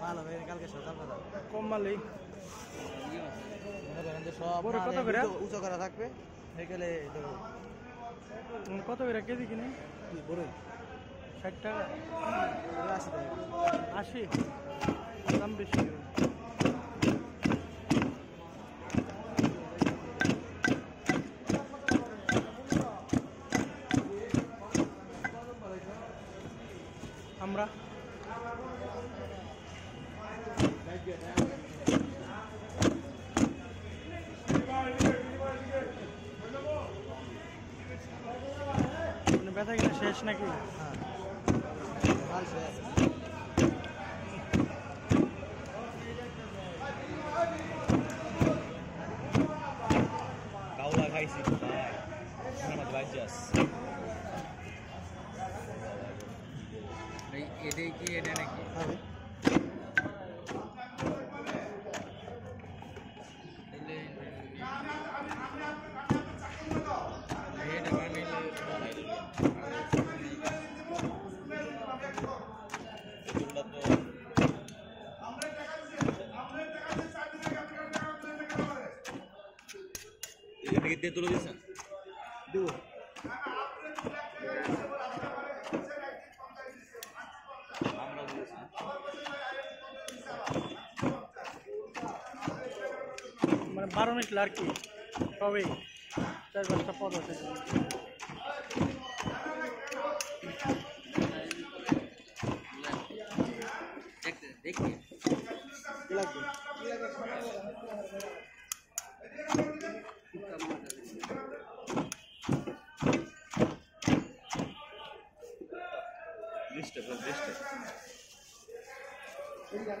মাল হবে কালকে সকালবেলা কম মালই। মনে করেন যে সব কত করে? উঁচু- করা থাকবে সেখানে কত করে কেজি কিনে? বড় ষাট টাকা? আশি টাকা। আশি? দাম বেশি। ব্যথা কিনা শেষ নাকি হ্যাঁ মাল শেষ কাউলা খাইছি ভাই আমার বাইজাস এটাই কি এটা নাকি এখান থেকে দিয়ে তুলে দিয়েছেন? দেবো। মানে বারো মিনিট আর কি? তবেই চার পাঁচটা পদ আছে। দেখি Gracias.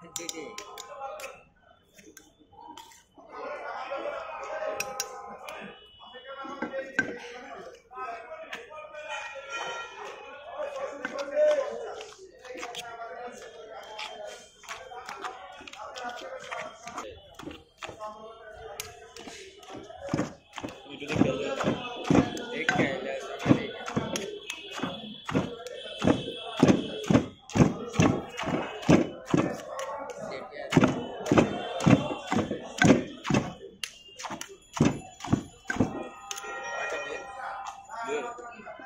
흔들릴 Yeah.